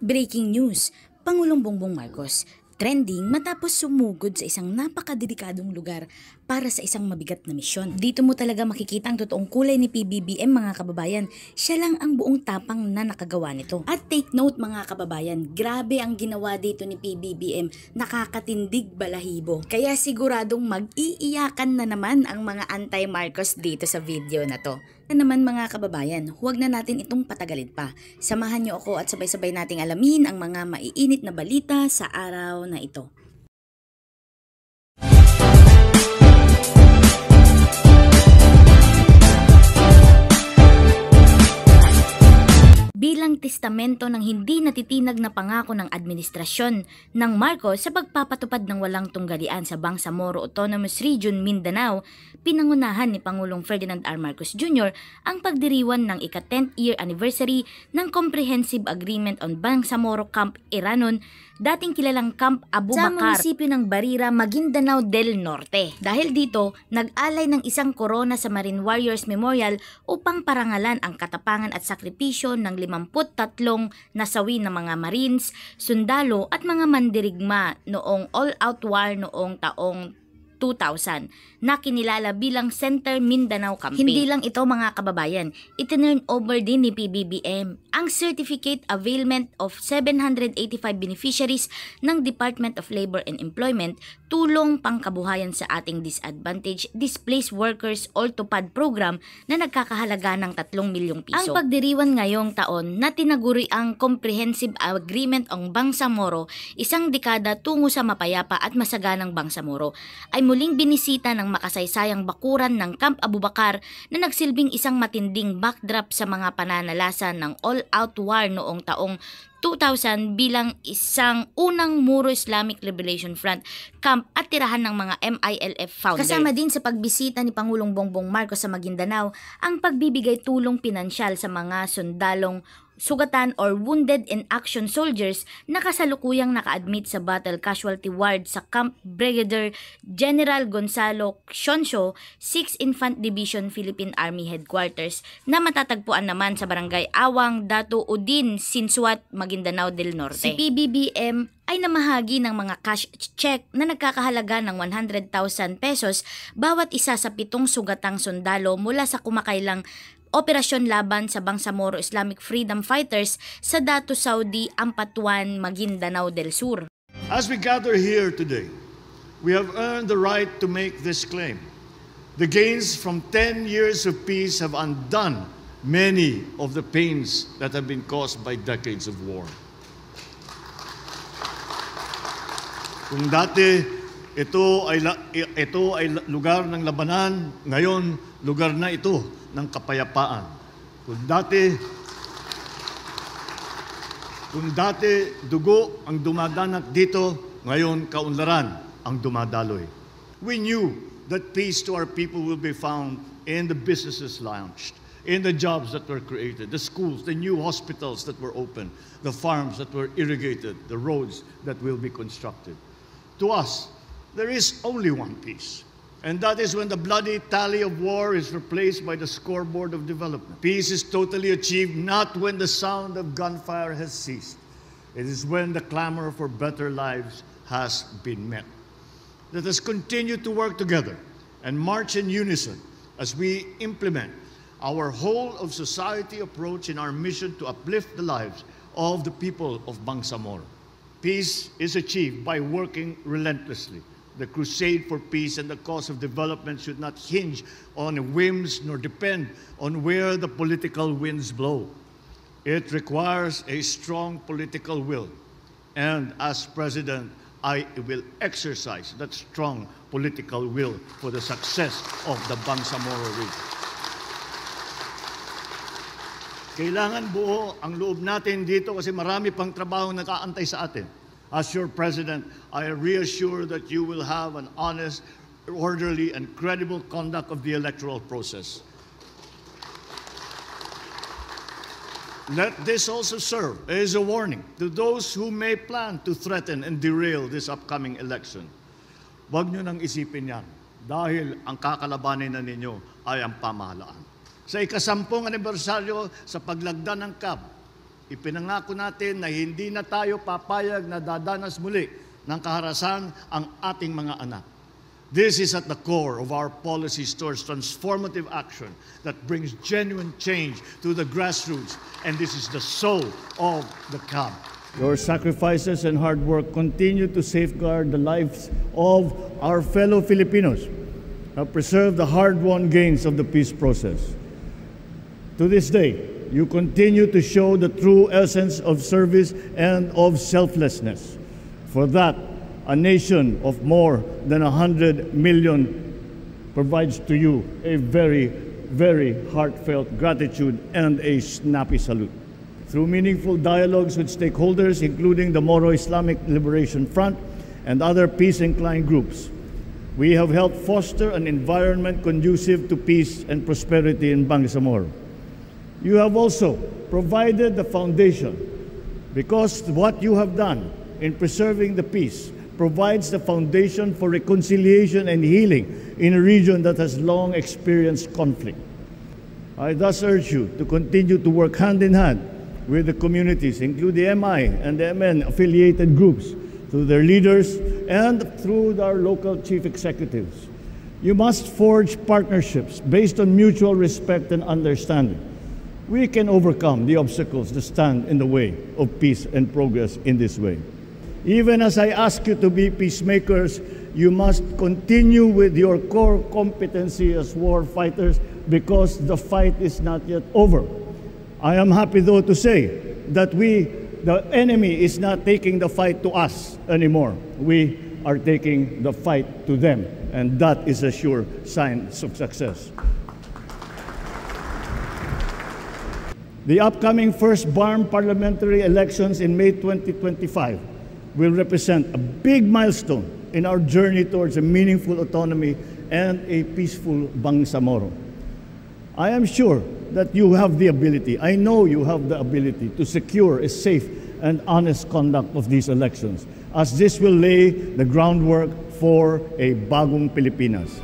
Breaking news, Pangulong Bongbong Marcos, trending matapos sumugod sa isang napakadelikadong lugar para sa isang mabigat na misyon. Dito mo talaga makikita ang totoong kulay ni PBBM mga kababayan. Siya lang ang buong tapang na nakagawa nito. At take note mga kababayan, grabe ang ginawa dito ni PBBM, nakakatindig balahibo. Kaya siguradong mag-iiyakan na naman ang mga anti-Marcos dito sa video na to. Na naman mga kababayan, huwag na natin itong patagalin pa. Samahan niyo ako at sabay-sabay nating alamin ang mga maiinit na balita sa araw na ito. Bilang testamento ng hindi natitinag na pangako ng administrasyon ng Marcos sa pagpapatupad ng walang tunggalian sa Bangsamoro Autonomous Region, Mindanao, pinangunahan ni Pangulong Ferdinand R. Marcos Jr. ang pagdiriwan ng ika-10th year anniversary ng Comprehensive Agreement on Bangsamoro Camp Iranon dating kilalang Camp Abu Bakar sa munisipyo ng Barira, Maguindanao del Norte. Dahil dito, nag-alay ng isang korona sa Marine Warriors Memorial upang parangalan ang katapangan at sakripisyo ng 53 nasawi ng mga Marines, sundalo at mga mandirigma noong all-out war noong taong 2000 na kinilala bilang Center Mindanao Campaign. Hindi lang ito mga kababayan, itinurn over din ni PBBM ang Certificate Availment of 785 beneficiaries ng Department of Labor and Employment tulong pangkabuhayan sa ating disadvantaged displaced workers or TUPAD program na nagkakahalaga ng 3 milyong piso. Ang pagdiriwan ngayong taon na tinaguri ang Comprehensive Agreement on Bangsamoro, isang dekada tungo sa mapayapa at masaganang Bangsamoro, ay muling binisita ng makasaysayang bakuran ng Camp Abubakar na nagsilbing isang matinding backdrop sa mga pananalasa ng all-out war noong taong 2000 bilang isang unang Muro Islamic Liberation Front camp at tirahan ng mga MILF founder. Kasama din sa pagbisita ni Pangulong Bongbong Marcos sa Maguindanao ang pagbibigay tulong pinansyal sa mga sundalong sugatan or wounded in action soldiers na kasalukuyang naka-admit sa battle casualty ward sa Camp Brigadier General Gonzalo Xionsho, 6 Infant Division Philippine Army Headquarters na matatagpuan naman sa Barangay Awang, Dato Udin, Sinsuat, Maguindanao del Norte. Si PBBM ay namahagi ng mga cash check na nagkakahalaga ng 100,000 pesos bawat isa sa pitong sugatang sundalo mula sa kumakailang operasyon laban sa Bangsamoro Islamic Freedom Fighters sa Datu Saudi, Ampatuan, Maguindanao del Sur. As we gather here today, we have earned the right to make this claim. The gains from 10 years of peace have undone many of the pains that have been caused by decades of war. Kung dati ito ay ito ay lugar ng labanan, ngayon lugar na ito ng kapayapaan. Kung dati kung dati dugo ang dumadanak dito, ngayon kaunlaran ang dumadaloy. We knew that peace to our people will be found in the businesses launched, in the jobs that were created, the schools, the new hospitals that were opened, the farms that were irrigated, the roads that will be constructed. To us, there is only one peace And that is when the bloody tally of war is replaced by the scoreboard of development. Peace is totally achieved not when the sound of gunfire has ceased. It is when the clamor for better lives has been met. Let us continue to work together and march in unison as we implement our whole of society approach in our mission to uplift the lives of the people of Bangsamoro. Peace is achieved by working relentlessly The crusade for peace and the cause of development should not hinge on whims nor depend on where the political winds blow. It requires a strong political will. And as president, I will exercise that strong political will for the success of the Bangsamoro region. Kailangan buo ang loob natin dito kasi marami pang trabaho nakaantay sa atin. As your president, I reassure that you will have an honest, orderly, and credible conduct of the electoral process. Let this also serve as a warning to those who may plan to threaten and derail this upcoming election. Huwag nyo nang isipin yan dahil ang kakalabanin na ninyo ay ang pamahalaan. Sa ikasampung anibersaryo sa paglagda ng CAB, ipinangako natin na hindi na tayo papayag na dadanas muli ng kaharasan ang ating mga anak. This is at the core of our policies towards transformative action that brings genuine change to the grassroots, and this is the soul of the camp. Your sacrifices and hard work continue to safeguard the lives of our fellow Filipinos, have preserved the hard-won gains of the peace process. To this day, you continue to show the true essence of service and of selflessness. For that, a nation of more than 100 million provides to you a very, very heartfelt gratitude and a snappy salute. Through meaningful dialogues with stakeholders, including the Moro Islamic Liberation Front and other peace-inclined groups, we have helped foster an environment conducive to peace and prosperity in Bangsamoro. You have also provided the foundation because what you have done in preserving the peace provides the foundation for reconciliation and healing in a region that has long experienced conflict. I thus urge you to continue to work hand in hand with the communities, including the MI and the MN affiliated groups, through their leaders and through our local chief executives. You must forge partnerships based on mutual respect and understanding. We can overcome the obstacles that stand in the way of peace and progress in this way. Even as I ask you to be peacemakers, you must continue with your core competency as war fighters because the fight is not yet over. I am happy though to say that we, the enemy, is not taking the fight to us anymore. We are taking the fight to them, and that is a sure sign of success. The upcoming first BARM parliamentary elections in May 2025 will represent a big milestone in our journey towards a meaningful autonomy and a peaceful Bangsamoro. I am sure that you have the ability, I know you have the ability to secure a safe and honest conduct of these elections, as this will lay the groundwork for a bagong Pilipinas.